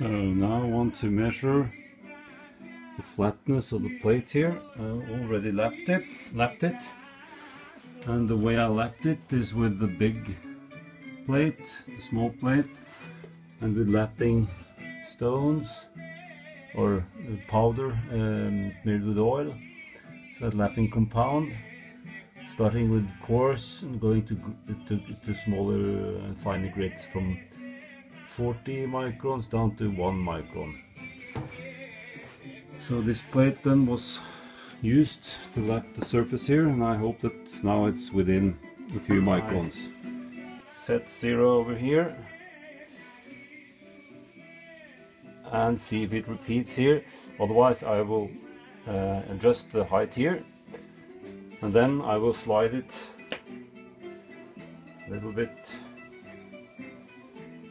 So now I want to measure the flatness of the plate here. I already lapped it, lapped it. And the way I lapped it is with the big plate, the small plate, and with lapping stones or powder um, made with oil. So that lapping compound, starting with coarse and going to, to, to smaller and finer grit from 40 microns down to 1 micron. So this plate then was used to lap the surface here and I hope that now it's within a few microns. Set zero over here and see if it repeats here otherwise I will uh, adjust the height here and then I will slide it a little bit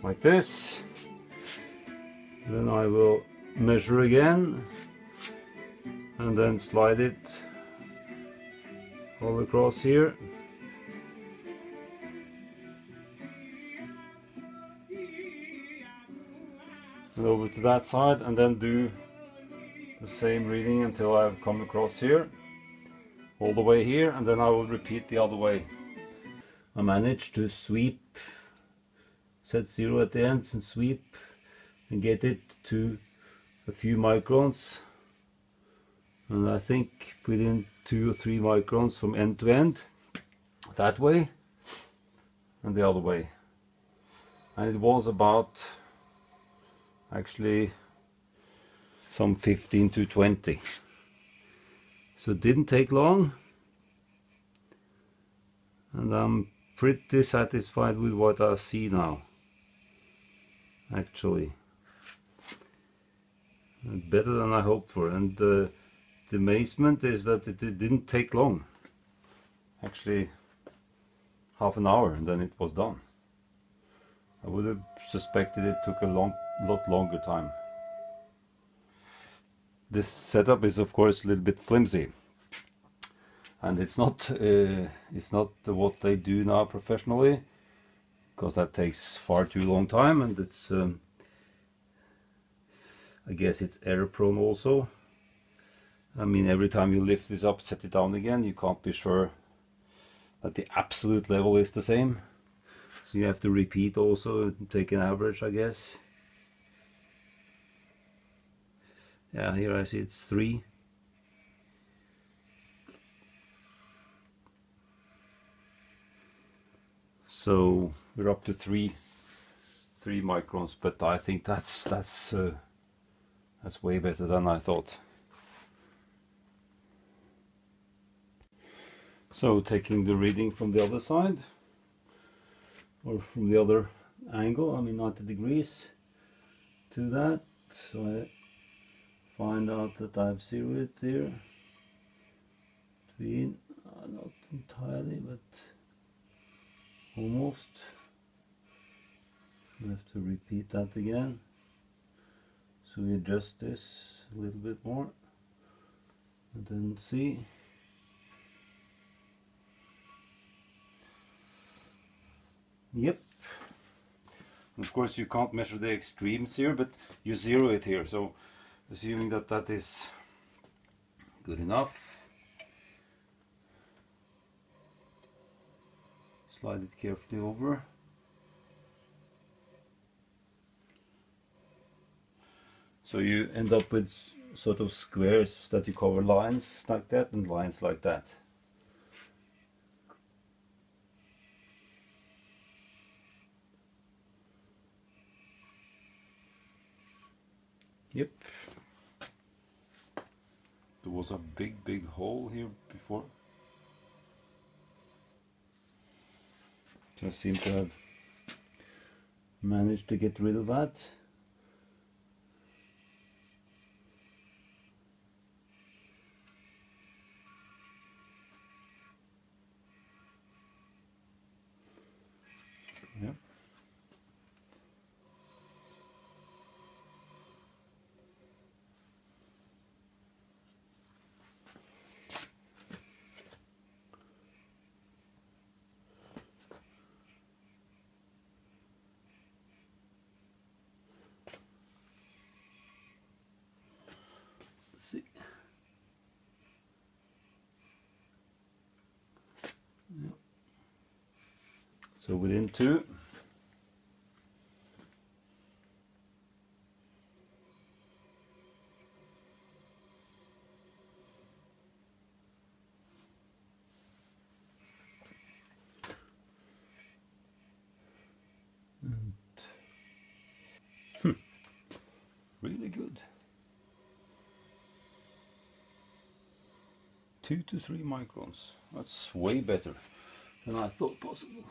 like this. Then I will measure again and then slide it all across here. And over to that side and then do the same reading until I've come across here all the way here and then I will repeat the other way. I managed to sweep set zero at the ends and sweep and get it to a few microns. And I think within two or three microns from end to end that way and the other way. And it was about actually some 15 to 20 so it didn't take long. And I'm pretty satisfied with what I see now actually. Better than I hoped for. And uh, the amazement is that it, it, didn't take long. Actually half an hour and then it was done. I would have suspected it took a long lot longer time. This setup is of course a little bit flimsy. And it's not uh, it's not what they do now professionally because that takes far too long time and it's um, I guess it's error prone also. I mean every time you lift this up set it down again you can't be sure that the absolute level is the same. So you have to repeat also take an average I guess. Yeah here I see it's three so we're up to three three microns but I think that's that's uh, that's way better than I thought. So taking the reading from the other side or from the other angle I mean 90 degrees to that. So I find out that I've zeroed it there. Between uh, not entirely but almost. Have to repeat that again. So we adjust this a little bit more. And then see yep. Of course you can't measure the extremes here but you zero it here. So assuming that that is good enough slide it carefully over. So you end up with sort of squares that you cover lines like that and lines like that. Yep. There was a big big hole here before Just seem to have managed to get rid of that. Yep. So within two. Hmm, really good. Two to three microns. That's way better than I thought possible.